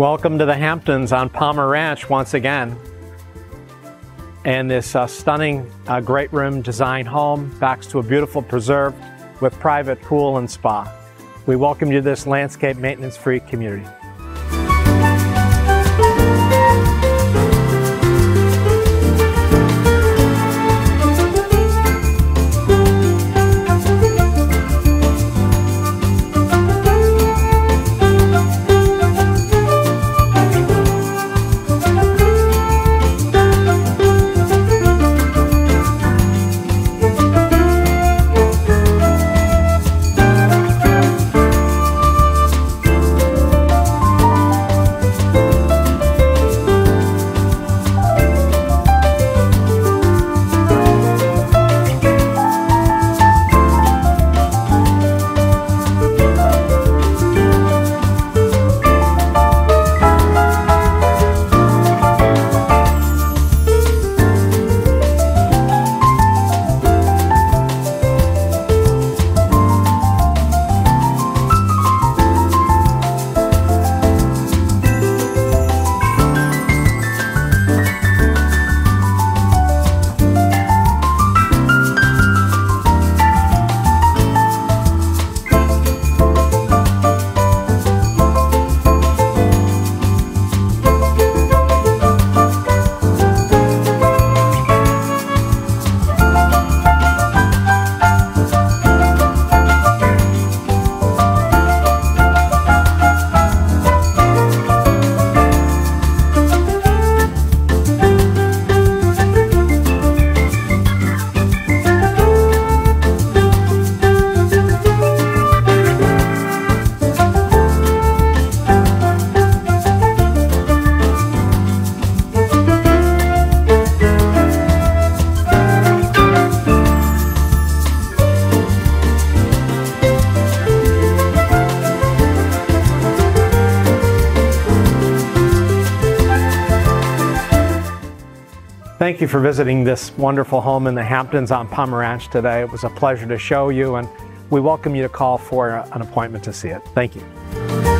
Welcome to the Hamptons on Palmer Ranch once again. And this uh, stunning uh, great room design home backs to a beautiful preserve with private pool and spa. We welcome you to this landscape maintenance free community. Thank you for visiting this wonderful home in the Hamptons on Palmer Ranch today. It was a pleasure to show you, and we welcome you to call for an appointment to see it. Thank you.